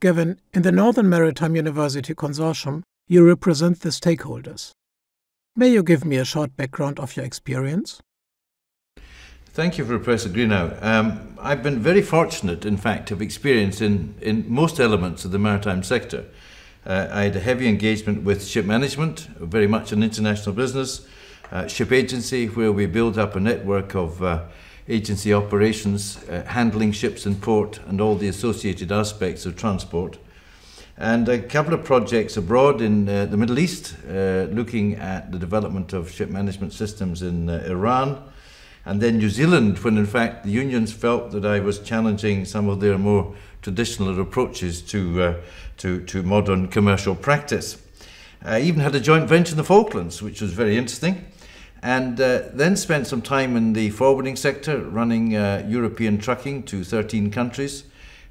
given in the Northern Maritime University Consortium you represent the stakeholders. May you give me a short background of your experience? Thank you, Professor Greenhow. Um, I've been very fortunate, in fact, to have experience in, in most elements of the maritime sector. Uh, I had a heavy engagement with ship management, very much an international business, uh, ship agency, where we build up a network of uh, agency operations, uh, handling ships in port, and all the associated aspects of transport. And a couple of projects abroad in uh, the Middle East, uh, looking at the development of ship management systems in uh, Iran and then New Zealand, when in fact the unions felt that I was challenging some of their more traditional approaches to, uh, to, to modern commercial practice. I even had a joint venture in the Falklands, which was very interesting, and uh, then spent some time in the forwarding sector, running uh, European trucking to 13 countries,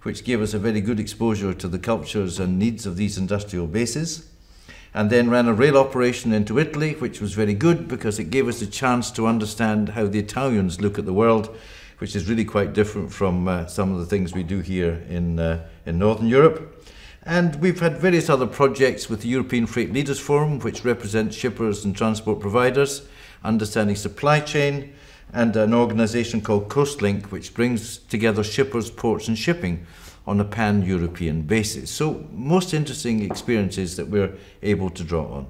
which gave us a very good exposure to the cultures and needs of these industrial bases and then ran a rail operation into Italy, which was very good because it gave us a chance to understand how the Italians look at the world, which is really quite different from uh, some of the things we do here in, uh, in Northern Europe. And we've had various other projects with the European Freight Leaders Forum, which represents shippers and transport providers, understanding supply chain, and an organisation called Coastlink, which brings together shippers, ports, and shipping on a pan European basis. So, most interesting experiences that we're able to draw on.